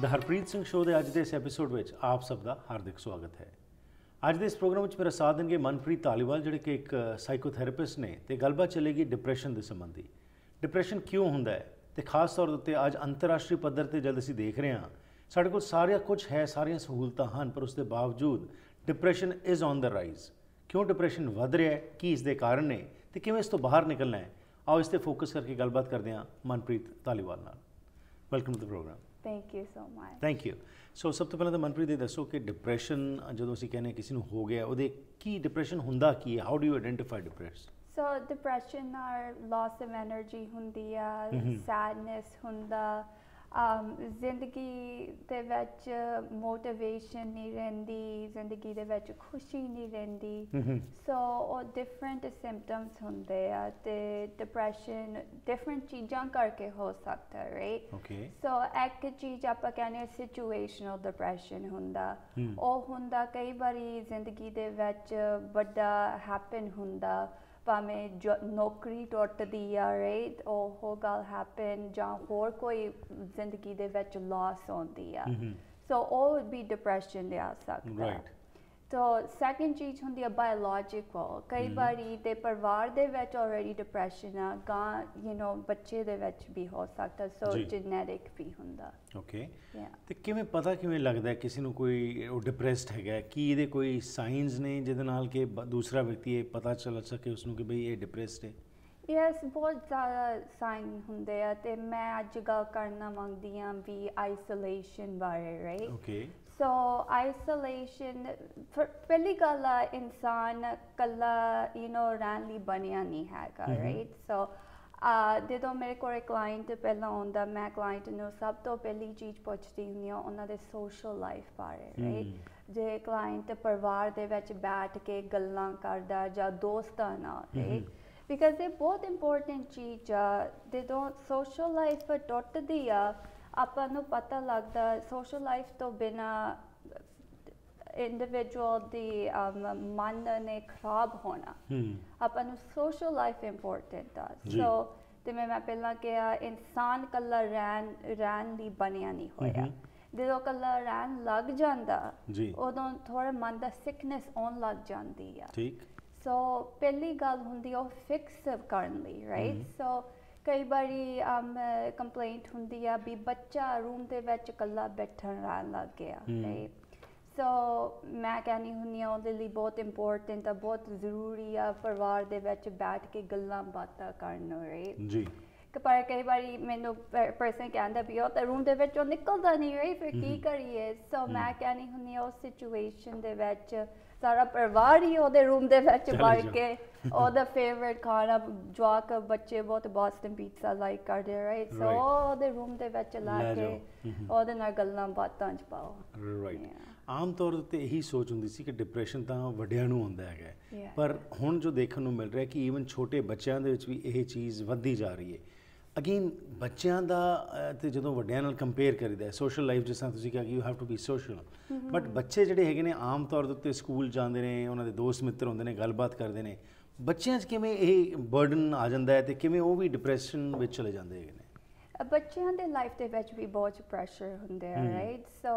ਦਾ Harpreet Singh show ਦੇ ਅੱਜ ਦੇ ਇਸ ਐਪੀਸੋਡ ਵਿੱਚ ਆਪ ਸਭ ਦਾ ਹਾਰਦਿਕ ਸਵਾਗਤ ਹੈ। ਅੱਜ ਦੇ ਇਸ ਪ੍ਰੋਗਰਾਮ ਵਿੱਚ ਮੇਰਾ ਸਾਥ ਦੇਣਗੇ ਮਨਪ੍ਰੀਤ ਤਾਲੀਵਾਲ ਜਿਹੜੇ ਕਿ ਇੱਕ ਸਾਈਕੋਥੈਰੇਪਿਸਟ ਨੇ ਤੇ ਗੱਲਬਾਤ ਚੱਲੇਗੀ ਡਿਪਰੈਸ਼ਨ ਦੇ ਸੰਬੰਧੀ। ਡਿਪਰੈਸ਼ਨ ਕਿਉਂ ਹੁੰਦਾ ਹੈ? ਤੇ ਖਾਸ ਤੌਰ ਉੱਤੇ ਅੱਜ ਅੰਤਰਰਾਸ਼ਟਰੀ ਪੱਧਰ ਤੇ ਜਦ ਅਸੀਂ ਦੇਖ ਰਹੇ ਹਾਂ ਸਾਡੇ ਕੋਲ ਸਾਰਿਆ ਕੁਝ ਹੈ ਸਾਰੀਆਂ ਸਹੂਲਤਾਂ ਹਨ ਪਰ ਉਸ ਦੇ ਬਾਵਜੂਦ ਡਿਪਰੈਸ਼ਨ ਇਜ਼ ਔਨ ਦਾ ਰਾਈਜ਼ ਕਿਉਂ ਡਿਪਰੈਸ਼ਨ ਵਧ ਰਿਹਾ ਹੈ? ਕੀ ਇਸ ਦੇ ਕਾਰਨ ਨੇ? ਤੇ ਕਿਵੇਂ ਇਸ ਤੋਂ ਬਾਹਰ ਨਿਕਲਣਾ ਹੈ? ਆਓ ਇਸ ਤੇ ਫੋਕਸ ਕਰਕੇ ਗੱਲਬਾਤ ਕਰਦੇ ਹਾਂ ਮਨਪ੍ਰੀਤ ਤਾਲੀਵਾਲ ਨਾਲ। Welcome to the programme Thank you so much. Thank you so ਸਭ ਤੋਂ ਪਹਿਲਾਂ ਤਾਂ ਮਨਪ੍ਰੀਤ ਇਹ ਦੱਸੋ ਕਿ ਡਿਪਰੈਸ਼ਨ ਜਦੋਂ ਅਸੀਂ ਕਹਿੰਦੇ ਕਿਸੇ ਨੂੰ ਹੋ ਗਿਆ ਉਹਦੇ ਕੀ ਡਿਪਰੈਸ਼ਨ ਹੁੰਦਾ ਕੀ ਹੈ? How do you identify depression So depression or loss of energy ਹੁੰਦੀ ਆ sadness ਹੁੰਦਾ ਜ਼ਿੰਦਗੀ ਦੇ ਵਿੱਚ motivation ਨਹੀਂ ਰਹਿੰਦੀ ਜ਼ਿੰਦਗੀ ਦੇ ਵਿੱਚ ਖੁਸ਼ੀ ਨਹੀਂ ਰਹਿੰਦੀ ਸੋ ਉਹ ਡਿਫਰੈਂਟ ਸਿੰਪਟਮਸ ਹੁੰਦੇ ਆ ਤੇ ਡਿਪਰੈਸ਼ਨ ਡਿਫਰੈਂਟ ਚੀਜ਼ਾਂ ਕਰਕੇ ਹੋ ਸਕਦਾ ਰਾਈਟ ਓਕੇ ਸੋ ਇੱਕ ਚੀਜ਼ ਆਪਾਂ ਕਹਿੰਦੇ ਆ ਸਿਚੁਏਸ਼ਨਲ ਡਿਪਰੈਸ਼ਨ ਹੁੰਦਾ। ਉਹ ਹੁੰਦਾ ਕਈ ਵਾਰੀ ਜ਼ਿੰਦਗੀ ਦੇ ਵਿੱਚ ਵੱਡਾ ਹੈਪਨ ਹੁੰਦਾ ਭਾਵੇਂ ਜੋ- ਨੌਕਰੀ ਟੁੱਟਦੀ ਆ ਰਾਈਟ ਉਹ ਉਹ ਗੱਲ ਹੈਪਨ ਜਾਂ ਹੋਰ ਕੋਈ ਜ਼ਿੰਦਗੀ ਦੇ ਵਿੱਚ ਲਾਸ ਆਉਂਦੀ ਆ। ਸੋ ਉਹ ਵੀ ਡਿਪਰੈਸ਼ਨ ਦੇ ਆ ਸਕਦਾ। ਰਾਈਟ ਤੋ ਸੈਕੰਡ ਚੀਜ਼ ਹੁੰਦੀ ਹੈ ਬਾਇਓਲੋਜੀਕਲ ਕਈ। ਵਾਰੀ ਤੇ ਪਰਿਵਾਰ ਦੇ ਵਿੱਚ ਆਲਰੇਡੀ ਡਿਪਰੈਸ਼ਨ ਆ ਗਾਂ ਯੂ نو ਬੱਚੇ ਦੇ ਵਿੱਚ ਵੀ ਹੋ ਸਕਦਾ ਸੋ। ਜੈਨੇਟਿਕ ਵੀ ਹੁੰਦਾ ਓਕੇ. ਤੇ ਕਿਵੇਂ ਪਤਾ ਕਿਵੇਂ ਲੱਗਦਾ ਕਿਸੇ ਨੂੰ ਕੋਈ ਉਹ ਡਿਪਰੈਸਡ ਹੈਗਾ? ਕੀ ਇਹਦੇ ਕੋਈ ਸਾਈਨਸ ਨੇ ਜਿਹਦੇ ਨਾਲ ਕਿ ਦੂਸਰਾ ਵਿਅਕਤੀ ਇਹ ਪਤਾ ਚੱਲ ਸਕੇ ਉਸ ਨੂੰ ਕਿ ਬਈ ਇਹ ਡਿਪਰੈਸਡ ਹੈ ਯੈਸ ਬਹੁਤ ਜ਼ਿਆਦਾ ਸਾਈਨ ਹੁੰਦੇ ਆ ਤੇ ਮੈਂ ਅੱਜ ਗੱਲ ਕਰਨਾ ਮੰਗਦੀ ਆ ਵੀ ਆਈਸੋਲੇਸ਼ਨ ਬਾਰੇ ਰਾਈਟ ਓਕੇ ਸੋ ਆਈਸੋਲੇਸ਼ਨ ਪਹਿਲੀ ਗੱਲ ਆ ਇਨਸਾਨ ਕੱਲਾ ਯੂ نو ਰਹਿਣ ਲਈ ਬਣਿਆ ਨਹੀਂ ਹੈਗਾ. ਰਾਈਟ ਸੋ ਜਦੋਂ ਮੇਰੇ ਕੋਲ ਕਲਾਇੰਟ ਪਹਿਲਾਂ ਆਉਂਦਾ ਮੈਂ ਕਲਾਇੰਟ ਨੂੰ ਸਭ ਤੋਂ ਪਹਿਲੀ ਚੀਜ਼ ਪੁੱਛਦੀ ਹੁੰਦੀ ਹਾਂ ਉਹਨਾਂ ਦੇ ਸੋਸ਼ਲ ਲਾਈਫ ਬਾਰੇ ਰਾਈਟ ਜੇ ਕਲਾਇੰਟ ਪਰਿਵਾਰ ਦੇ ਵਿੱਚ ਬੈਠ ਕੇ ਗੱਲਾਂ ਕਰਦਾ ਜਾਂ ਦੋਸਤਾਂ ਨਾਲ ਰਾਈਟ ਬਿਕਾਜ਼ ਇਹ ਬਹੁਤ ਇੰਪੋਰਟੈਂਟ ਚੀਜ਼ ਆ ਜਦੋਂ ਸੋਸ਼ਲ ਲਾਈਫ ਟੁੱਟਦੀ ਆ ਆਪਾਂ ਨੂੰ ਪਤਾ ਲੱਗਦਾ ਸੋਸ਼ਲ ਲਾਈਫ ਤੋਂ ਬਿਨਾ ਇੰਡੀਵਿਜੂਅਲ ਦੀ ਮਨ ਨੇ ਖਰਾਬ ਹੋਣਾ। ਆਪਾਂ ਨੂੰ ਸੋਸ਼ਲ ਲਾਈਫ ਇੰਪੋਰਟੈਂਟ ਆ। ਸੋ ਤੇ ਮੈਂ ਪਹਿਲਾਂ ਕਿਹਾ ਇਨਸਾਨ ਕੱਲਾ ਰਹਿਣ ਰਹਿਣ ਲਈ ਬਣਿਆ ਨਹੀਂ ਹੋਇਆ. ਜਦੋਂ ਕੱਲਾ ਰਹਿਣ ਲੱਗ ਜਾਂਦਾ ਜੀ। ਉਦੋਂ ਥੋੜਾ ਮਨ ਦਾ ਸਿਕਨੈਸ ਆਉਣ ਲੱਗ ਜਾਂਦੀ ਆ। ਠੀਕ। ਸੋ ਪਹਿਲੀ ਗੱਲ ਹੁੰਦੀ ਆ ਉਹ ਫਿਕਸ ਕਰਨ ਲਈ ਰਾਈਟ. ਸੋ ਕਈ ਵਾਰੀ ਕੰਪਲੇਂਟ ਹੁੰਦੀ ਆ ਵੀ ਬੱਚਾ ਰੂਮ ਦੇ ਵਿੱਚ ਇਕੱਲਾ ਬੈਠਣ ਰਹਿਣ ਲੱਗ ਗਿਆ। ਰਾਈਟ ਸੋ ਮੈਂ ਕਹਿੰਦੀ ਹੁੰਦੀ ਆ ਉਹਦੇ ਲਈ ਬਹੁਤ ਇੰਪੋਰਟੈਂਟ ਆ ਬਹੁਤ ਜ਼ਰੂਰੀ ਆ ਪਰਿਵਾਰ ਦੇ ਵਿੱਚ ਬੈਠ ਕੇ ਗੱਲਾਂ ਬਾਤਾਂ ਕਰਨ ਰਾਈਟ ਜੀ ਕਿ ਪਰ ਕਈ ਵਾਰੀ ਮੈਨੂੰ ਪਰਸਨ ਕਹਿੰਦਾ ਵੀ ਉਹ ਤਾਂ ਰੂਮ ਦੇ ਵਿੱਚੋਂ ਨਿਕਲਦਾ ਨਹੀਂ ਰਹੀ ਫਿਰ ਕੀ. ਕਰੀਏ ਸੋ ਮੈਂ. ਕਹਿੰਦੀ ਹੁੰਦੀ ਹਾਂ ਉਸ ਸਿਚੁਏਸ਼ਨ ਦੇ ਵਿੱਚ ਸਾਰਾ ਪਰਿਵਾਰ ਹੀ ਉਹਦੇ ਰੂਮ ਦੇ ਵਿੱਚ ਜਾਓ। ਕੇ ਉਹਦਾ ਫੇਵਰਿਟ ਖਾਣਾ ਜਵਾਕ ਬੱਚੇ ਬਹੁਤ ਬੋਸਟਨ ਪੀਜ਼ਾ ਲਾਈਕ ਕਰਦੇ ਰਾਈਟ ਸੋ. ਉਹਦੇ ਰੂਮ ਦੇ ਵਿੱਚ ਲਾ ਕੇ. ਉਹਦੇ ਨਾਲ ਗੱਲਾਂ ਬਾਤਾਂ ਚ ਪਾਓ ਰਾਈਟ. ਆਮ ਤੌਰ ਉੱਤੇ ਇਹੀ ਸੋਚ ਹੁੰਦੀ ਸੀ ਕਿ ਡਿਪਰੈਸ਼ਨ ਤਾਂ ਵੱਡਿਆਂ ਨੂੰ ਹੁੰਦਾ ਹੈਗਾ. ਪਰ ਹੁਣ ਜੋ ਦੇਖਣ ਨੂੰ ਮਿਲ ਰਿਹਾ ਕਿ ਈਵਨ ਛੋਟੇ ਬੱਚਿਆਂ ਦੇ ਵਿੱਚ ਵੀ ਇਹ ਚੀਜ਼ ਵੱਧਦੀ ਜਾ ਰਹੀ ਹੈ ਅਗੇਨ ਬੱਚਿਆਂ ਦਾ ਤੇ ਜਦੋਂ ਵੱਡਿਆਂ ਨਾਲ ਕੰਪੇਅਰ ਕਰੀਦਾ ਸੋਸ਼ਲ ਲਾਈਫ ਜਿਸ ਤਰ੍ਹਾਂ ਤੁਸੀਂ ਕਿਹਾ ਕਿ you have to be social but ਬੱਚੇ ਜਿਹੜੇ ਹੈਗੇ ਨੇ ਆਮ ਤੌਰ ਦੇ ਉੱਤੇ ਸਕੂਲ ਜਾਂਦੇ ਨੇ ਉਹਨਾਂ ਦੇ ਦੋਸਤ ਮਿੱਤਰ ਹੁੰਦੇ ਨੇ ਗੱਲਬਾਤ ਕਰਦੇ ਨੇ ਬੱਚਿਆਂ 'ਚ ਕਿਵੇਂ ਇਹ ਬਰਡਨ ਆ ਜਾਂਦਾ ਹੈ ਤੇ ਕਿਵੇਂ ਉਹ ਵੀ ਡਿਪਰੈਸ਼ਨ ਵਿੱਚ ਚਲੇ ਜਾਂਦੇ ਹੈਗੇ ਨੇ? ਬੱਚਿਆਂ ਦੇ ਲਾਈਫ ਦੇ ਵਿੱਚ ਵੀ ਬਹੁਤ ਪ੍ਰੈਸ਼ਰ ਹੁੰਦੇ ਹਮ। ਰਾਈਟ ਸੋ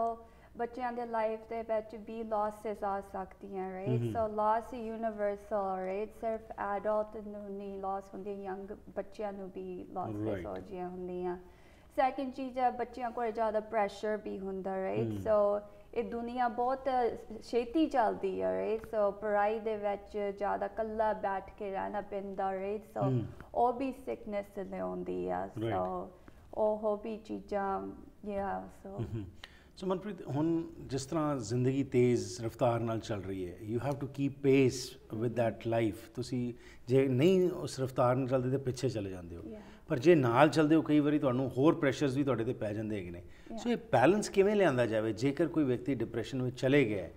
ਬੱਚਿਆਂ ਦੇ ਲਾਈਫ ਦੇ ਵਿੱਚ ਵੀ ਲਾਸਸ ਆ ਸਕਦੀਆਂ right. So loss universal right ਸਿਰਫ ਐਡਲਟ ਨੂੰ ਨਹੀਂ ਲਾਸ ਹੁੰਦੀ ਯੰਗ ਬੱਚਿਆਂ ਨੂੰ ਵੀ ਲਾਸਸ. ਹੋ ਜੀਆਂ ਹੁੰਦੀਆਂ ਸੈਕਿੰਡ ਚੀਜ਼ ਹੈ ਬੱਚਿਆਂ ਕੋਲ ਜ਼ਿਆਦਾ ਪ੍ਰੈਸ਼ਰ ਵੀ ਹੁੰਦਾ ਰਾਈਟ। ਸੋ ਇਹ ਦੁਨੀਆ ਬਹੁਤ ਛੇਤੀ ਚੱਲਦੀ ਹੈ ਰਾਈਟ ਸੋ ਪੜ੍ਹਾਈ ਦੇ ਵਿੱਚ ਜ਼ਿਆਦਾ ਕੱਲਾ ਬੈਠ ਕੇ ਰਹਿਣਾ ਪੈਂਦਾ ਰਾਈਟ ਸੋ ਹਮ। ਉਹ ਵੀ ਸਿਕਨੈਸ ਲਿਆਉਂਦੀ ਆ. ਸੋ ਉਹ ਵੀ ਚੀਜ਼ਾਂ ਯਾ ਸੋ ਸੋ ਮਨਪ੍ਰੀਤ ਹੁਣ ਜਿਸ ਤਰ੍ਹਾਂ ਜ਼ਿੰਦਗੀ ਤੇਜ਼ ਰਫ਼ਤਾਰ ਨਾਲ ਚੱਲ ਰਹੀ ਹੈ you have to keep pace with that life ਤੁਸੀਂ ਜੇ ਨਹੀਂ ਉਸ ਰਫ਼ਤਾਰ ਨਾਲ ਚੱਲਦੇ ਤੇ ਪਿੱਛੇ ਚਲੇ ਜਾਂਦੇ ਹੋ. ਪਰ ਜੇ ਨਾਲ ਚੱਲਦੇ ਹੋ ਕਈ ਵਾਰੀ ਤੁਹਾਨੂੰ ਹੋਰ ਪ੍ਰੈਸ਼ਰਸ ਵੀ ਤੁਹਾਡੇ ਤੇ ਪੈ ਜਾਂਦੇ ਹੈਗੇ ਨੇ। ਸੋ ਇਹ ਬੈਲੈਂਸ ਕਿਵੇਂ ਲਿਆਂਦਾ ਜਾਵੇ? ਜੇਕਰ ਕੋਈ ਵਿਅਕਤੀ ਡਿਪਰੈਸ਼ਨ ਵਿੱਚ ਚਲੇ ਗਿਆ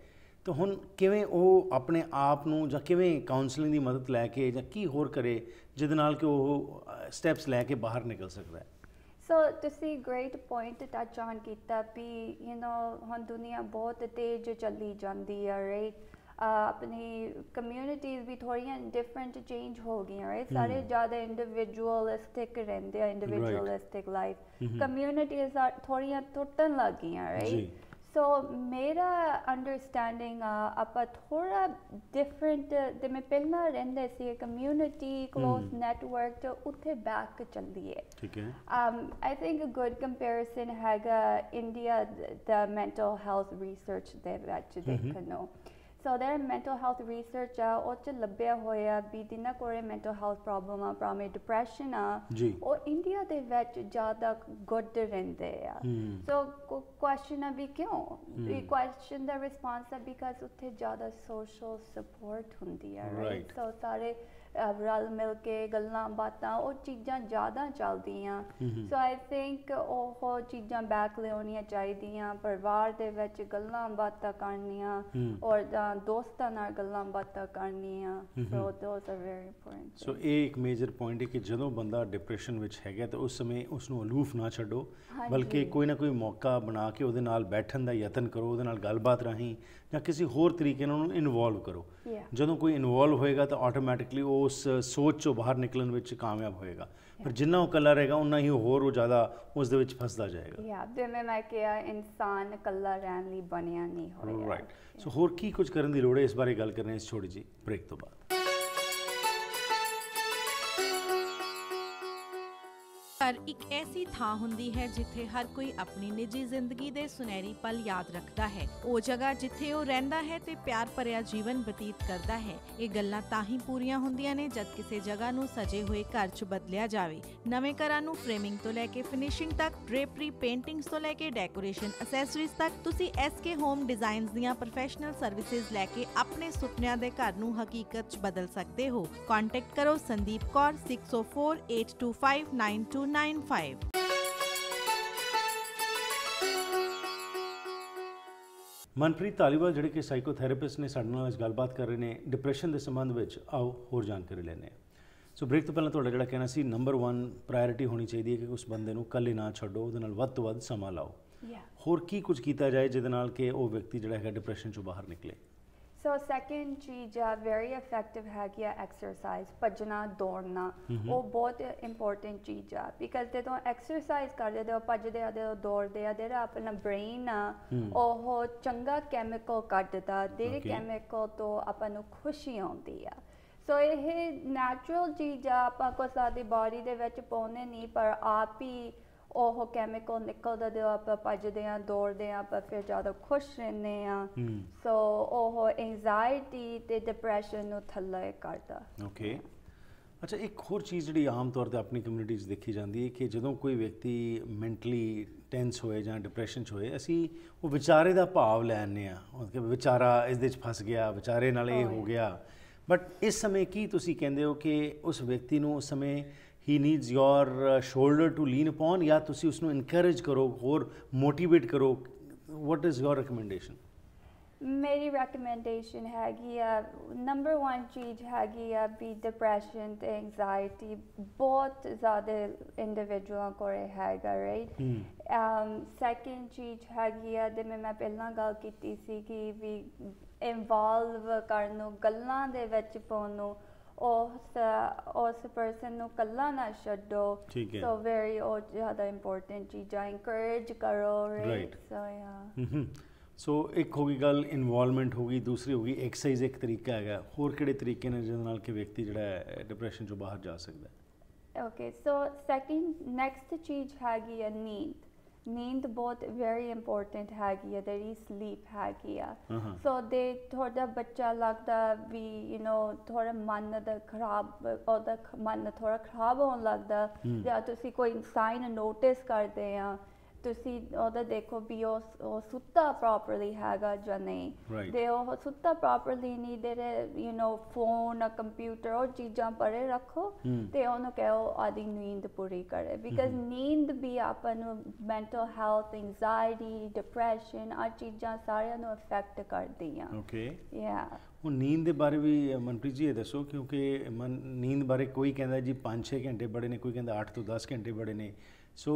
ਤਾਂ ਹੁਣ ਕਿਵੇਂ ਉਹ ਆਪਣੇ ਆਪ ਨੂੰ ਜਾਂ ਕਿਵੇਂ ਕਾਉਂਸਲਿੰਗ ਦੀ ਮਦਦ ਲੈ ਕੇ ਜਾਂ ਕੀ ਹੋਰ ਕਰੇ ਜਿਹਦੇ ਨਾਲ ਕਿ ਉਹ ਸਟੈਪਸ ਲੈ ਕੇ ਬਾਹਰ ਨਿਕਲ ਸਕਦਾ ਹੈ? ਸੋ ਤੁਸੀਂ ਗ੍ਰੇਟ ਪੁਆਇੰਟ ਟੱਚ ਔਨ ਕੀਤਾ ਵੀ ਯੂ نو ਹੁਣ ਦੁਨੀਆ ਬਹੁਤ ਤੇਜ਼ ਚੱਲੀ ਜਾਂਦੀ ਹੈ ਰਾਈਟ ਆਪਣੀ ਕਮਿਊਨਿਟੀਜ਼ ਵੀ ਥੋੜੀਆਂ ਡਿਫਰੈਂਟ ਚੇਂਜ ਹੋ ਗਈਆਂ ਰਾਈਟ ਸਾਰੇ ਜ਼ਿਆਦਾ ਇੰਡੀਵਿਜੂਅਲਿਸਟਿਕ ਰਹਿੰਦੇ ਆ ਇੰਡੀਵਿਜੂਅਲਿਸਟਿਕ ਲਾਈਫ ਕਮਿਊਨਿਟੀਜ਼ ਥੋੜੀਆਂ ਟੁੱਟਣ ਲੱਗ ਗਈਆਂ ਰਾਈਟ ਸੋ ਮੇਰਾ ਅੰਡਰਸਟੈਂਡਿੰਗ ਆਪਾਂ ਥੋੜਾ ਡਿਫਰੈਂਟ ਤੇ ਮੈਂ ਪਹਿਲਾਂ ਰਹਿੰਦੇ ਸੀ ਕਮਿਊਨਿਟੀ ਕਲੋਜ਼ ਨੈਟਵਰਕ ਤੇ ਉੱਥੇ ਬੈਕ ਚੱਲੀਏ ਠੀਕ ਹੈ Um, I think a good comparison ਹੈਗਾ India the mental health research ਦੇ ਵਿੱਚ ਦੇਖਣ ਨੂੰ ਸੋ there mental health research ਆ ਉਹ ਚ ਲੱਭਿਆ ਹੋਇਆ ਵੀ ਜਿਨ੍ਹਾਂ ਕੋਲ mental health problem ਆ ਭਾਵੇਂ depression ਆ ਉਹ ਇੰਡੀਆ ਦੇ ਵਿੱਚ ਜ਼ਿਆਦਾ ਗੁੱਡ ਰਹਿੰਦੇ ਆ। ਸੋ ਕੁਐਸਚਨ ਆ ਵੀ ਕਿਉਂ? ਇਹ ਕੁਐਸਚਨ ਦਾ ਰਿਸਪਾਂਸ ਆ ਬਿਕਾਜ਼ ਉੱਥੇ ਜ਼ਿਆਦਾ ਸੋਸ਼ਲ ਸਪੋਰਟ ਹੁੰਦੀ ਆ. ਰਾਈਟ ਸੋ ਸਾਰੇ ਰਲ ਮਿਲ ਕੇ ਗੱਲਾਂ ਬਾਤਾਂ ਉਹ ਚੀਜ਼ਾਂ ਜ਼ਿਆਦਾ ਚੱਲਦੀਆਂ। ਸੋ ਆਈ ਥਿੰਕ ਉਹ ਚੀਜ਼ਾਂ ਬੈਕ ਲਿਆਉਣੀਆਂ ਚਾਹੀਦੀਆਂ ਪਰਿਵਾਰ ਦੇ ਵਿੱਚ ਗੱਲਾਂ ਬਾਤਾਂ ਕਰਨੀਆਂ। ਔਰ ਦੋਸਤਾਂ ਨਾਲ ਗੱਲਾਂ ਬਾਤਾਂ ਕਰਨੀਆਂ so those are very important so ਇਹ ਇੱਕ ਮੇਜਰ ਪੁਆਇੰਟ ਹੈ ਕਿ ਜਦੋਂ ਬੰਦਾ ਡਿਪਰੈਸ਼ਨ ਵਿੱਚ ਹੈਗਾ ਤਾਂ ਉਸ ਸਮੇਂ ਉਸ ਨੂੰ ਅਲੂਫ ਨਾ ਛੱਡੋ। ਬਲਕਿ ਕੋਈ ਨਾ ਕੋਈ ਮੌਕਾ ਬਣਾ ਕੇ ਉਹਦੇ ਨਾਲ ਬੈਠਣ ਦਾ ਯਤਨ ਕਰੋ ਉਹਦੇ ਨਾਲ ਗੱਲਬਾਤ ਰਾਹੀਂ ਜਾਂ ਕਿਸੇ ਹੋਰ ਤਰੀਕੇ ਨਾਲ ਉਹਨੂੰ ਇਨਵੋਲਵ ਕਰੋ. ਜਦੋਂ ਕੋਈ ਇਨਵੋਲਵ ਹੋਏਗਾ ਤਾਂ ਆਟੋਮੈਟਿਕਲੀ ਉਸ ਸੋਚ ਚੋਂ ਬਾਹਰ ਨਿਕਲਣ ਵਿੱਚ ਕਾਮਯਾਬ ਹੋਏਗਾ। ਪਰ ਜਿੰਨਾ ਉਹ ਇਕੱਲਾ ਰਹੇਗਾ ਉਨਾ ਹੀ ਹੋਰ ਉਹ ਜ਼ਿਆਦਾ ਉਸ ਦੇ ਵਿੱਚ ਫਸਦਾ ਜਾਏਗਾ। ਯਾ ਜਿਵੇਂ ਮੈਂ ਕਿਹਾ ਇਨਸਾਨ ਇਕੱਲਾ ਰਹਿਣ ਲਈ ਬਣਿਆ ਨਹੀਂ ਹੋਇਆ। ਰਾਈਟ ਸੋ ਹੋਰ ਕੀ ਕੁਝ ਕਰਨ ਦੀ ਲੋੜ ਹੈ? ਇਸ ਬਾਰੇ ਗੱਲ ਕਰਨੇ ਇਸ ਛੋਟੀ ਜੀ ਬ੍ਰੇਕ ਤੋਂ ਬਾਅਦ। ਘਰ ਇੱਕ ਐਸੀ ਥਾਂ ਹੁੰਦੀ ਹੈ ਜਿੱਥੇ ਹਰ ਕੋਈ ਆਪਣੀ ਨਿੱਜੀ ਜ਼ਿੰਦਗੀ ਦੇ ਸੁਨਹਿਰੀ ਪਲ ਯਾਦ ਰੱਖਦਾ ਹੈ। ਉਹ ਜਗ੍ਹਾ ਜਿੱਥੇ ਉਹ ਰਹਿੰਦਾ ਹੈ ਤੇ ਪਿਆਰ ਭਰਿਆ ਜੀਵਨ ਬਤੀਤ ਕਰਦਾ ਹੈ। ਇਹ ਗੱਲਾਂ ਤਾਂ ਹੀ ਪੂਰੀਆਂ ਹੁੰਦੀਆਂ ਨੇ ਜਦ ਕਿਸੇ ਜਗ੍ਹਾ ਨੂੰ ਸਜੇ ਹੋਏ ਘਰ 'ਚ ਬਦਲਿਆ ਜਾਵੇ। ਨਵੇਂ ਘਰਾਂ ਨੂੰ ਫਰੇਮਿੰਗ ਤੋਂ ਲੈ ਕੇ ਫਿਨਿਸ਼ਿੰਗ ਤੱਕ, ਡ੍ਰੇਪਰੀ ਪੇਂਟਿੰਗਸ ਤੋਂ ਲੈ ਕੇ ਡੈਕੋਰੇਸ਼ਨ ਅਸੈਸਰੀਜ਼ ਤੱਕ, ਤੁਸੀਂ SK ਹੋਮ ਡਿਜ਼ਾਈਨਸ ਦੀਆਂ ਪ੍ਰੋਫੈਸ਼ਨਲ ਸਰਵਿਸਿਜ਼ ਲੈ ਕੇ ਆਪਣੇ ਸੁਪਨਿਆਂ ਦੇ ਘਰ ਨੂੰ ਹਕੀਕਤ 'ਚ ਬਦਲ ਸਕਦੇ ਹੋ। ਕੰਟੈਕਟ ਕਰੋ ਸੰਦੀਪ ਕੌਰ 6048259295 ਮਨਪ੍ਰੀਤ ਧਾਲੀਵਾਲ ਜਿਹੜੇ ਕਿ ਸਾਈਕੋਥੈਰੇਪਿਸਟ ਨੇ ਸਾਡੇ ਨਾਲ ਅੱਜ ਗੱਲਬਾਤ ਕਰ ਰਹੇ ਨੇ ਡਿਪਰੈਸ਼ਨ ਦੇ ਸੰਬੰਧ ਵਿੱਚ ਆਓ ਹੋਰ ਜਾਣਕਾਰੀ ਲੈਂਦੇ ਹਾਂ। ਸੋ ਬ੍ਰੇਕ ਤੋਂ ਪਹਿਲਾਂ ਤੁਹਾਡਾ ਜਿਹੜਾ ਕਹਿਣਾ ਸੀ ਨੰਬਰ 1 ਪ੍ਰਾਇੋਰਟੀ ਹੋਣੀ ਚਾਹੀਦੀ ਹੈ ਕਿ ਉਸ ਬੰਦੇ ਨੂੰ ਇਕੱਲੇ ਨਾ ਛੱਡੋ ਉਹਦੇ ਨਾਲ ਵੱਧ ਤੋਂ ਵੱਧ ਸਮਾਂ ਲਾਓ। ਯਾ ਹੋਰ ਕੀ ਕੁਝ ਕੀਤਾ ਜਾਏ ਜਿਹਦੇ ਨਾਲ ਕਿ ਉਹ ਵਿਅਕਤੀ ਜਿਹੜਾ ਹੈਗਾ ਡਿਪਰੈਸ਼ਨ ਚੋਂ ਬਾਹਰ ਨਿਕਲੇ? ਸੋ ਸੈਕੰਡ ਚੀਜ਼ ਆ ਵੈਰੀ ਇਫੈਕਟਿਵ ਹੈਗੀ ਆ ਐਕਸਰਸਾਈਜ਼ ਭੱਜਣਾ ਦੌੜਨਾ ਉਹ ਬਹੁਤ ਇੰਪੋਰਟੈਂਟ ਚੀਜ਼ ਆ ਬਿਕਾਜ਼ ਜਦੋਂ ਐਕਸਰਸਾਈਜ਼ ਕਰਦੇ ਤੇ ਉਹ ਭੱਜਦੇ ਆ ਤੇ ਉਹ ਦੌੜਦੇ ਆ ਜਿਹੜਾ ਆਪਣਾ ਬ੍ਰੇਨ ਆ ਉਹ ਚੰਗਾ ਕੈਮੀਕਲ ਕੱਢਦਾ Okay. ਕੈਮੀਕਲ ਤੋਂ ਆਪਾਂ ਨੂੰ ਖੁਸ਼ੀ ਆਉਂਦੀ ਆ ਸੋ ਇਹ ਨੈਚੁਰਲ ਚੀਜ਼ ਆ ਆਪਾਂ ਕੋ ਸਾਡੀ ਬਾਡੀ ਦੇ ਵਿੱਚ ਪਾਉਨੇ ਨਹੀਂ ਪਰ ਆਪ ਹੀ ਉਹ ਕੈਮੀਕਲ ਨਿਕਲਦਾ ਜਦੋਂ ਆਪਾਂ ਭੱਜਦੇ ਆ ਦੌੜਦੇ ਆ ਆਪਾਂ ਫਿਰ ਜ਼ਿਆਦਾ ਖੁਸ਼ ਰਹਿੰਦੇ ਆ। ਸੋ ਉਹ ਐਂਜ਼ਾਇਟੀ ਤੇ ਡਿਪਰੈਸ਼ਨ ਨੂੰ ਥੱਲੇ ਕਰਦਾ। ਓਕੇ ਅੱਛਾ ਇੱਕ ਹੋਰ ਚੀਜ਼ ਜਿਹੜੀ ਆਮ ਤੌਰ ਤੇ ਆਪਣੀ ਕਮਿਊਨਿਟੀ 'ਚ ਦੇਖੀ ਜਾਂਦੀ ਹੈ ਕਿ ਜਦੋਂ ਕੋਈ ਵਿਅਕਤੀ ਮੈਂਟਲੀ ਟੈਂਸ ਹੋਏ ਜਾਂ ਡਿਪਰੈਸ਼ਨ 'ਚ ਹੋਏ ਅਸੀਂ ਉਹ ਵਿਚਾਰੇ ਦਾ ਭਾਵ ਲੈ ਆਉਂਦੇ ਆ ਕਿ ਵਿਚਾਰਾ ਇਸ ਦੇ 'ਚ ਫਸ ਗਿਆ ਵਿਚਾਰੇ ਨਾਲ ਇਹ ਹੋ ਗਿਆ। ਬਟ ਇਸ ਸਮੇਂ ਕੀ ਤੁਸੀਂ ਕਹਿੰਦੇ ਹੋ ਕਿ ਉਸ ਵਿਅਕਤੀ ਨੂੰ ਉਸ ਸਮੇਂ ਹੀ needs your shoulder to lean upon ਜਾਂ ਤੁਸੀਂ ਉਸ ਨੂੰ ਇਨਕਰੇਜ ਕਰੋ ਹੋਰ ਮੋਟੀਵੇਟ ਕਰੋ ਵਾਟ ਇਜ਼ ਯੋਰ ਰეკਮੈਂਡੇਸ਼ਨ ਮੇਰੀ ਰეკਮੈਂਡੇਸ਼ਨ ਹੈਗੀ ਆ ਨੰਬਰ 1 ਚੀਜ਼ ਹੈਗੀ ਆ ਵੀ ਡਿਪਰੈਸ਼ਨ ਤੇ ਐਂਗਜ਼ਾਇਟੀ ਬਹੁਤ ਜ਼ਿਆਦਾ ਇੰਡੀਵਿਜੂਅਲ ਕੋਲੇ ਹੈਗਾ ਰਾਈਟ ਅਮ ਸੈਕਿੰਡ ਚੀਜ਼ ਹੈਗੀ ਆ ਜਿਵੇਂ ਮੈਂ ਪਹਿਲਾਂ ਗੱਲ ਕੀਤੀ ਸੀ ਕਿ ਵੀ ਇਨਵੋਲਵ ਕਰਨ ਨੂੰ ਗੱਲਾਂ ਦੇ ਵਿੱਚ ਪਾਉਣ ਨੂੰ ਉਸ ਉਸ ਪਰਸਨ ਨੂੰ ਕੱਲਾ ਨਾ ਛੱਡੋ। ਠੀਕ ਹੈ। ਸੋ ਵੈਰੀ ਉਹ ਜ਼ਿਆਦਾ ਇੰਪੋਰਟੈਂਟ ਚੀਜ਼ਾਂ ਇਨਕਰੇਜ ਕਰੋ. ਰਾਈਟ ਸੋ ਯਾ ਸੋ ਇੱਕ ਹੋ ਗਈ ਗੱਲ ਇਨਵੋਲਵਮੈਂਟ ਹੋ ਗਈ ਦੂਸਰੀ ਹੋ ਗਈ ਐਕਸਰਸਾਈਜ਼ ਇੱਕ ਤਰੀਕਾ ਹੈਗਾ। ਹੋਰ ਕਿਹੜੇ ਤਰੀਕੇ ਨੇ ਜਿਹਦੇ ਨਾਲ ਕਿ ਵਿਅਕਤੀ ਜਿਹੜਾ ਹੈ ਡਿਪਰੈਸ਼ਨ ਚੋਂ ਬਾਹਰ ਜਾ ਸਕਦਾ ਹੈ? ਓਕੇ ਸੋ ਸੈਕਿੰਡ ਨੈਕਸਟ ਚੀਜ਼ ਹੈਗੀ ਆ ਨੀਂਦ। ਨੀਂਦ ਬਹੁਤ ਵੈਰੀ ਇੰਪੋਰਟੈਂਟ ਹੈਗੀ ਆ ਤੇਰੀ ਸਲੀਪ ਹੈਗੀ ਆ ਸੋ ਦੇ ਤੁਹਾਡਾ ਬੱਚਾ ਲੱਗਦਾ ਵੀ ਯੂ نو ਥੋੜਾ ਮਨ ਦਾ ਖਰਾਬ ਉਹਦਾ ਮਨ ਥੋੜਾ ਖਰਾਬ ਹੋਣ ਲੱਗਦਾ। ਜਾਂ ਤੁਸੀਂ ਕੋਈ ਸਾਈਨ ਨੋਟਿਸ ਕਰਦੇ ਆ ਤੁਸੀਂ ਉਹਦਾ ਦੇਖੋ ਵੀ ਉਹ ਉਹ ਸੁੱਤਾ ਪ੍ਰੋਪਰਲੀ ਹੈਗਾ ਜਾਂ ਨਹੀਂ. ਤੇ ਉਹ ਸੁੱਤਾ ਪ੍ਰੋਪਰਲੀ ਨਹੀਂ ਦੇ ਯੂ نو ਫੋਨ ਕੰਪਿਊਟਰ ਉਹ ਚੀਜ਼ਾਂ ਪਰੇ ਰੱਖੋ। ਤੇ ਉਹਨੂੰ ਕਹੋ ਆਦੀ ਨੀਂਦ ਪੂਰੀ ਕਰੇ। ਬਿਕਾਜ਼ ਨੀਂਦ ਵੀ ਆਪਾਂ ਨੂੰ ਮੈਂਟਲ ਹੈਲਥ ਐਂਜ਼ਾਇਟੀ ਡਿਪਰੈਸ਼ਨ ਆ ਚੀਜ਼ਾਂ ਸਾਰਿਆਂ ਨੂੰ ਅਫੈਕਟ ਕਰਦੀਆਂ। ਓਕੇ ਯਾ ਉਹ ਨੀਂਦ ਦੇ ਬਾਰੇ ਵੀ ਮਨਪ੍ਰੀਤ ਜੀ ਇਹ ਦੱਸੋ ਕਿਉਂਕਿ ਮਨ ਨੀਂਦ ਬਾਰੇ ਕੋਈ ਕਹਿੰਦਾ ਜੀ 5-6 ਘੰਟੇ ਬੜੇ ਨੇ ਕੋਈ ਕਹਿੰਦਾ 8 ਤੋਂ 10 ਘੰਟੇ ਬੜੇ ਨੇ। ਸੋ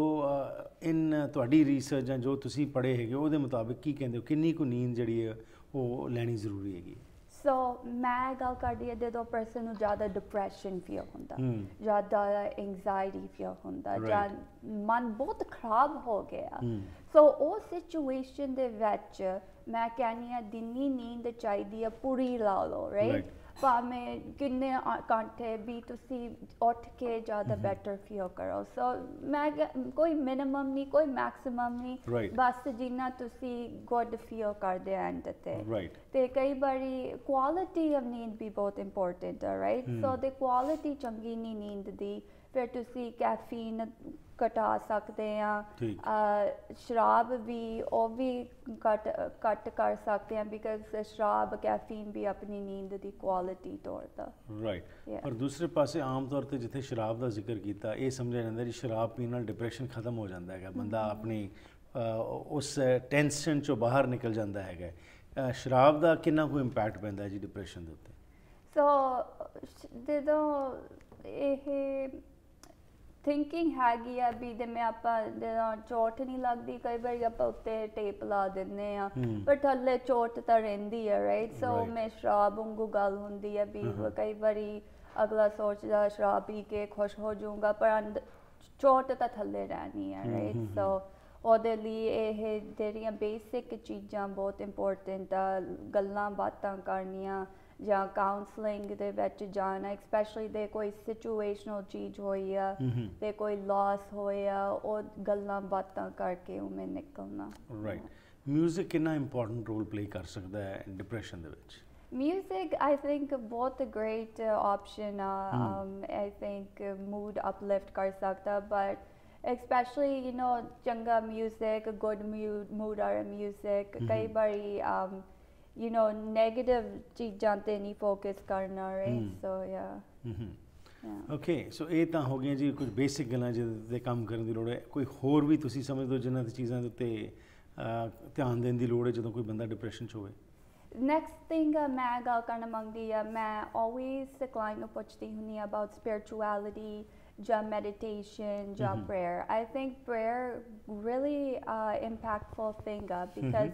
ਇਨ ਤੁਹਾਡੀ ਰਿਸਰਚ ਜਾਂ ਜੋ ਤੁਸੀਂ ਪੜ੍ਹੇ ਹੈਗੇ ਉਹਦੇ ਮੁਤਾਬਿਕ ਕੀ ਕਹਿੰਦੇ ਹੋ ਕਿੰਨੀ ਕੁ ਨੀਂਦ ਜਿਹੜੀ ਹੈ ਉਹ ਲੈਣੀ ਜ਼ਰੂਰੀ ਹੈਗੀ ਸੋ ਮੈਂ ਗੱਲ ਕਰਦੀ ਹਾਂ ਜਦੋਂ ਪਰਸਨ ਨੂੰ ਜ਼ਿਆਦਾ ਡਿਪਰੈਸ਼ਨ ਫੀਲ ਹੁੰਦਾ। ਜ਼ਿਆਦਾ ਐਂਜ਼ਾਇਟੀ ਫੀਲ ਹੁੰਦਾ. ਜਾਂ ਮਨ ਬਹੁਤ ਖਰਾਬ ਹੋ ਗਿਆ। ਸੋ ਉਹ ਸਿਚੁਏਸ਼ਨ ਦੇ ਵਿੱਚ ਮੈਂ ਕਹਿੰਦੀ ਹਾਂ ਦਿਨੀ ਨੀਂਦ ਚਾਹੀਦੀ ਆ ਪੂਰੀ ਲਾ ਲਓ ਰਾਈਟ. ਭਾਵੇਂ ਕਿੰਨੇ ਆ- ਘੰਟੇ ਵੀ ਤੁਸੀਂ ਉੱਠ ਕੇ ਜ਼ਿਆਦਾ ਬੈਟਰ ਫੀਲ ਕਰੋ। ਸੋ ਮੈਂ ਕੋਈ ਮਿਨੀਮਮ ਨਹੀਂ ਕੋਈ ਮੈਕਸਿਮਮ ਨਹੀਂ. ਬਸ ਜਿੰਨਾ ਤੁਸੀਂ ਗੁੱਡ ਫੀਲ ਕਰਦੇ ਐਂਡ ਤੇ। ਤੇ ਕਈ ਵਾਰੀ ਕੁਆਲਿਟੀ ਆਫ ਨੀਂਦ ਵੀ ਬਹੁਤ ਇੰਪੋਰਟੈਂਟ ਹੈ ਰਾਈਟ। ਸੋ ਦੇ ਕੁਆਲਿਟੀ ਚੰਗੀ ਨਹੀਂ ਨੀਂਦ ਦੀ। ਫਿਰ ਤੁਸੀਂ ਕੈਫੀਨ ਘਟਾ ਸਕਦੇ ਆ। ਸ਼ਰਾਬ ਵੀ ਉਹ ਵੀ ਘਟ ਘਟ ਕਰ ਸਕਦੇ ਆ ਬਿਕਾਜ਼ ਸ਼ਰਾਬ ਕੈਫੀਨ ਵੀ ਆਪਣੀ ਨੀਂਦ ਦੀ ਕੁਆਲਿਟੀ ਤੋੜਦਾ ਰਾਈਟ. ਪਰ ਦੂਸਰੇ ਪਾਸੇ ਆਮ ਤੌਰ ਤੇ ਜਿੱਥੇ ਸ਼ਰਾਬ ਦਾ ਜ਼ਿਕਰ ਕੀਤਾ ਇਹ ਸਮਝਿਆ ਜਾਂਦਾ ਜੀ ਸ਼ਰਾਬ ਪੀਣ ਨਾਲ ਡਿਪਰੈਸ਼ਨ ਖਤਮ ਹੋ ਜਾਂਦਾ ਹੈਗਾ। ਬੰਦਾ ਆਪਣੀ ਅ, ਉਸ ਟੈਂਸ਼ਨ ਚੋਂ ਬਾਹਰ ਨਿਕਲ ਜਾਂਦਾ ਹੈਗਾ। ਸ਼ਰਾਬ ਦਾ ਕਿੰਨਾ ਕੁ ਇੰਪੈਕਟ ਪੈਂਦਾ ਜੀ ਡਿਪਰੈਸ਼ਨ ਦੇ ਉੱਤੇ? ਸੋ ਜਦੋਂ ਇਹ ਥਿੰਕਿੰਗ ਹੈਗੀ ਆ ਵੀ ਜਿਵੇਂ ਆਪਾਂ ਜਦੋਂ ਚੋਟ ਨਹੀਂ ਲੱਗਦੀ ਕਈ ਵਾਰੀ ਆਪਾਂ ਉੱਤੇ ਟੇਪ ਲਾ ਦਿੰਦੇ ਆ। ਪਰ ਥੱਲੇ ਚੋਟ ਤਾਂ ਰਹਿੰਦੀ ਹੈ ਰਾਈਟ ਸੋ. ਮੈਂ ਸ਼ਰਾਬ ਵਾਂਗੂ ਗੱਲ ਹੁੰਦੀ ਹੈ ਵੀ। ਕਈ ਵਾਰੀ ਅਗਲਾ ਸੋਚਦਾ ਸ਼ਰਾਬ ਪੀ ਕੇ ਖੁਸ਼ ਹੋ ਜਾਊਂਗਾ ਪਰ ਅੰਦ- ਚੋਟ ਤਾਂ ਥੱਲੇ ਰਹਿਣੀ ਹਮ, ਰਾਈਟ ਸੋ ਉਹਦੇ ਲਈ ਇਹ ਜਿਹੜੀਆਂ ਬੇਸਿਕ ਚੀਜ਼ਾਂ ਬਹੁਤ ਇੰਪੋਰਟੈਂਟ ਆ ਗੱਲਾਂ ਬਾਤਾਂ ਕਰਨੀਆਂ ਜਾਂ ਕਾਉਂਸਲਿੰਗ ਦੇ ਵਿੱਚ ਜਾਣਾ ਐਸਪੈਸ਼ਲੀ ਦੇ ਕੋਈ ਸਿਚੁਏਸ਼ਨਲ ਚੀਜ਼ ਹੋਈ ਆ ਹਮਮ। ਤੇ ਕੋਈ ਲਾਸ ਹੋਇਆ ਉਹ ਗੱਲਾਂ ਬਾਤਾਂ ਕਰਕੇ ਉਵੇਂ ਨਿਕਲਣਾ ਰਾਈਟ 뮤직 ਕਿੰਨਾ ਇੰਪੋਰਟੈਂਟ ਰੋਲ ਪਲੇ ਕਰ ਸਕਦਾ ਹੈ ਡਿਪਰੈਸ਼ਨ ਦੇ ਵਿੱਚ Music, I think, ਬਹੁਤ great uh, option. Uh, Hmm. um, I think uh, mood uplift ਕਰ ਸਕਦਾ, but especially you know ਚੰਗਾ music, good mood, mood ਵਾਲਾ music. ਕਈ Mhm. ਵਾਰੀ um, you know negative ਚੀਜ਼ਾਂ ਤੇ ਨਹੀਂ focus ਕਰਨਾ, right? Hmm. So yeah, hmm yeah. Okay so ਇਹ ਤਾਂ ਹੋ ਗਈਆਂ ਜੀ ਕੁਝ ਬੇਸਿਕ ਗੱਲਾਂ ਜਿਹਦੇ ਤੇ ਕੰਮ ਕਰਨ ਦੀ ਲੋੜ ਹੈ ਕੋਈ ਹੋਰ ਵੀ ਤੁਸੀਂ ਸਮਝਦੇ ਹੋ ਜਿਨ੍ਹਾਂ ਦੀ ਚੀਜ਼ਾਂ ਦੇ ਉੱਤੇ ਧਿਆਨ ਦੇਣ ਦੀ ਲੋੜ ਹੈ ਜਦੋਂ ਕੋਈ ਬੰਦਾ ਡਿਪਰੈਸ਼ਨ 'ਚ ਹੋਵੇ Next thing uh, ਮੈਂ ਗੱਲ ਕਰਨਾ ਮੰਗਦੀ ਆ ਮੈਂ always client ਨੂੰ ਪੁੱਛਦੀ ਹੁੰਦੀ ਆ about spirituality ਜਾਂ meditation ਜਾਂ Mhm. prayer I think prayer really uh, impactful thing ਆ because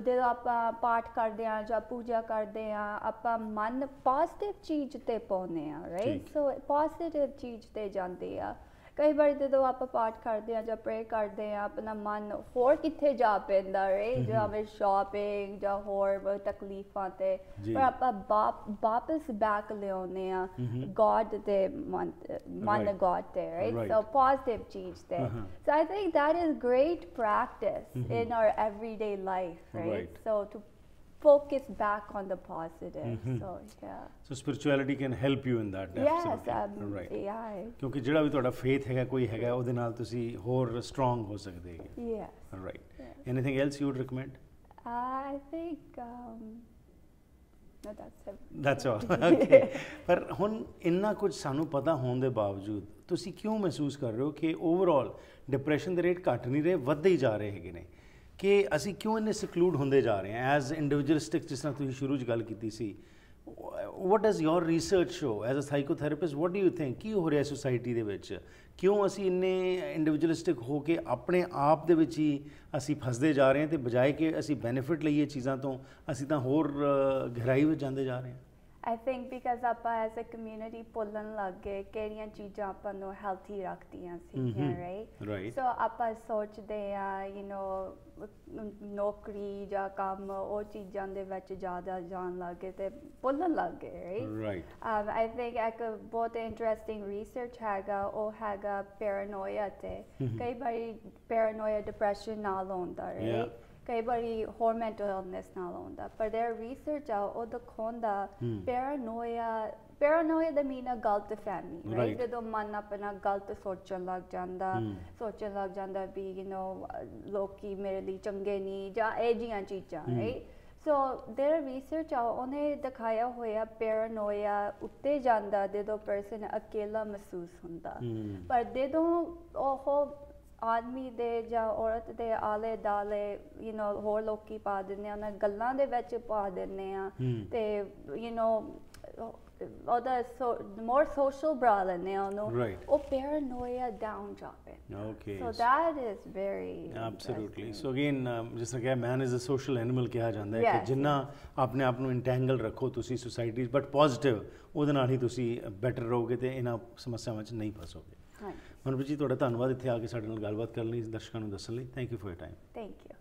ਜਦੋਂ ਆਪਾਂ ਪਾਠ ਕਰਦੇ ਆ ਜਾਂ ਪੂਜਾ ਕਰਦੇ ਆ ਆਪਾਂ ਮਨ ਪੋਜ਼ਿਟਿਵ ਚੀਜ਼ ਤੇ ਪਾਉਂਦੇ ਆ ਰਾਈਟ। ਸੋ ਪੋਜ਼ਿਟਿਵ ਚੀਜ਼ ਤੇ ਜਾਂਦੇ ਆ ਕਈ ਵਾਰ ਜਦੋਂ ਆਪਾਂ ਪਾਠ ਕਰਦੇ ਆ ਜਾਂ ਪ੍ਰੇ ਕਰਦੇ ਆ ਆਪਣਾ ਮਨ ਹੋਰ ਕਿੱਥੇ ਜਾ ਪੈਂਦਾ ਰਾਈਟ ਹਮ। ਜਾਂ ਫਿਰ ਸ਼ਾਪਿੰਗ ਜਾਂ ਹੋਰ ਬਹੁਤ ਤਕਲੀਫਾਂ ਤੇ ਜੀ। ਪਰ ਆਪਾਂ ਵਾਪ- ਵਾਪਸ ਬੈਕ ਲਿਆਉਂਦੇ ਆ ਹਮਮ। ਗੋਡ ਦੇ ਮਨ ਮਨ Right. ਗੋਡ ਤੇ ਰਾਈਟ Right. ਸੋ ਪੋਜ਼ਿਟਿਵ ਚੀਜ਼ ਤੇ Uh-huh. so i think that is great practice Mhm. in our everyday life right, Right. so to focus back on the positive. Mhm. so yeah. So spirituality can help you in that yes um, right yeah ਕਿਉਂਕਿ ਜਿਹੜਾ ਵੀ ਤੁਹਾਡਾ faith ਹੈਗਾ ਕੋਈ ਹੈਗਾ ਉਹਦੇ ਨਾਲ ਤੁਸੀਂ ਹੋਰ ਸਟਰੋਂਗ ਹੋ ਸਕਦੇ ਹੈਗੇ। Yes. Right yes. Anything else you would recommend i think um no that's it. That's all okay ਪਰ ਹੁਣ ਇੰਨਾ ਕੁਝ ਸਾਨੂੰ ਪਤਾ ਹੋਣ ਦੇ ਬਾਵਜੂਦ ਤੁਸੀਂ ਕਿਉਂ ਮਹਿਸੂਸ ਕਰ ਰਹੇ ਹੋ ਕਿ ਓਵਰਆਲ ਡਿਪਰੈਸ਼ਨ ਦੇ ਰੇਟ ਘਟ ਨਹੀਂ ਰਹੇ ਵੱਧਦੇ ਹੀ ਜਾ ਰਹੇ ਹੈਗੇ ਨੇ? ਕਿ ਅਸੀਂ ਕਿਉਂ ਇੰਨੇ ਸਕਲੂਡ ਹੁੰਦੇ ਜਾ ਰਹੇ ਹਾਂ? ਐਜ਼ ਇੰਡੀਵਿਜੂਅਲਿਸਟਿਕ ਜਿਸ ਤਰ੍ਹਾਂ ਤੁਸੀਂ ਸ਼ੁਰੂ 'ਚ ਗੱਲ ਕੀਤੀ ਸੀ what is your research show as a psychotherapist what do you think ਕੀ ਹੋ ਰਿਹਾ ਸੋਸਾਇਟੀ ਦੇ ਵਿੱਚ? ਕਿਉਂ ਅਸੀਂ ਇੰਨੇ ਇੰਡੀਵਿਜੂਅਲਿਸਟਿਕ ਹੋ ਕੇ ਆਪਣੇ ਆਪ ਦੇ ਵਿੱਚ ਹੀ ਅਸੀਂ ਫਸਦੇ ਜਾ ਰਹੇ ਹਾਂ ਤੇ ਬਜਾਏ ਕਿ ਅਸੀਂ ਬੈਨੀਫਿਟ ਲਈਏ ਚੀਜ਼ਾਂ ਤੋਂ, ਅਸੀਂ ਤਾਂ ਹੋਰ ਗਹਿਰਾਈ ਵਿੱਚ ਜਾਂਦੇ ਜਾ ਰਹੇ ਹਾਂ? I think because ਆਪਾਂ ਐਜ਼ ਅ ਕਮਿਊਨਿਟੀ ਭੁੱਲਣ ਲੱਗ ਗਏ ਕਿਹੜੀਆਂ ਚੀਜ਼ਾਂ ਆਪਾਂ ਨੂੰ ਹੈਲਥੀ ਰੱਖਦੀਆਂ ਸੀਗੀਆਂ. Right Right. ਸੋ ਆਪਾਂ ਸੋਚਦੇ ਆ ਯੂ نو ਨੌਕਰੀ ਜਾਂ ਕੰਮ ਉਹ ਚੀਜ਼ਾਂ ਦੇ ਵਿੱਚ ਜ਼ਿਆਦਾ ਜਾਣ ਲੱਗ ਗਏ ਤੇ ਭੁੱਲਣ ਲੱਗ ਗਏ ਰਾਈਟ I think ਇੱਕ ਬਹੁਤ ਇੰਟਰਸਟਿੰਗ ਰਿਸਰਚ ਹੈਗਾ ਉਹ ਹੈਗਾ ਪੈਰਾਨੋਇਆ ਤੇ Mhm. ਕਈ ਵਾਰੀ ਪੈਰਾਨੋਇਆ ਡਿਪਰੈਸ਼ਨ ਨਾਲ ਹੁੰਦਾ. ਰਾਈਟ ਕਈ ਵਾਰੀ ਹੋਰ ਮੈਂਟਲ ਇਲਨੈਸ ਨਾਲ ਹੁੰਦਾ ਪਰ their ਰਿਸਰਚ ਆ ਉਹ ਦਿਖਾਉਂਦਾ Hmm. ਪੈਰਾਨੋਇਆ ਪੈਰਾਨੋਇਆ ਦਾ ਮੀਨ ਗਲਤ ਫਹਿਮੀ Right. ਰਾਈਟ ਜਦੋਂ ਮਨ ਆਪਣਾ ਗਲਤ ਸੋਚਣ ਲੱਗ ਜਾਂਦਾ Hmm. ਸੋਚਣ ਲੱਗ ਜਾਂਦਾ ਵੀ ਯੂ نو ਲੋਕੀ ਮੇਰੇ ਲਈ ਚੰਗੇ ਨਹੀਂ ਜਾਂ ਇਹ ਜੀਆਂ ਚੀਜ਼ਾਂ Hmm. Right so there research ਆ ਉਹਨੇ ਦਿਖਾਇਆ ਹੋਇਆ ਪੈਰਾਨੋਇਆ ਉੱਤੇ ਜਾਂਦਾ ਜਦੋਂ ਪਰਸਨ ਅਕੇਲਾ ਮਹਿਸੂਸ ਹੁੰਦਾ Hmm. ਪਰ ਜਦੋਂ ਉਹ ਆਦਮੀ ਦੇ ਜਾਂ ਔਰਤ ਦੇ ਆਲੇ ਦਾਲੇ ਯੂ نو ਹੋਰ ਲੋਕੀ ਪਾ ਦਿੰਦੇ ਆ ਉਹਨਾਂ ਗੱਲਾਂ ਦੇ ਵਿੱਚ ਪਾ ਦਿੰਦੇ ਆ Hmm. ਤੇ ਯੂ نو ਉਹਦਾ ਮੋਰ ਸੋਸ਼ਲ ਬਣਾ ਲੈਂਦੇ ਆ ਉਹਨੂੰ Right. ਉਹ ਪੈਰਾਨੋਇਆ ਡਾਊਨ ਜਾਵੇ Okay. So that is very absolutely interesting. So again ਜਿਸ ਤਰ੍ਹਾਂ ਕਿ man is a social animal ਕਿਹਾ ਜਾਂਦਾ ਹੈ ਕਿ Yes, ਜਿੰਨਾ ਆਪਣੇ ਆਪ ਨੂੰ ਇੰਟੈਂਗਲ ਰੱਖੋ ਤੁਸੀਂ ਸੁਸਾਇਟੀ ਬਟ ਪੋਜ਼ਿਟਿਵ ਉਹਦੇ ਨਾਲ ਹੀ ਤੁਸੀਂ ਬੈਟਰ ਰਹੋਗੇ ਤੇ ਇਹਨਾਂ ਸਮੱਸਿਆਵਾਂ 'ਚ ਨਹੀਂ ਫਸੋਗੇ ਹਾਂਜੀ ਮਨਪ੍ਰੀਤ ਜੀ, ਤੁਹਾਡਾ ਧੰਨਵਾਦ ਇੱਥੇ ਆ ਕੇ ਸਾਡੇ ਨਾਲ ਗੱਲਬਾਤ ਕਰਨ ਲਈ, ਦਰਸ਼ਕਾਂ ਨੂੰ ਦੱਸਣ ਲਈ। Thank you for your time thank you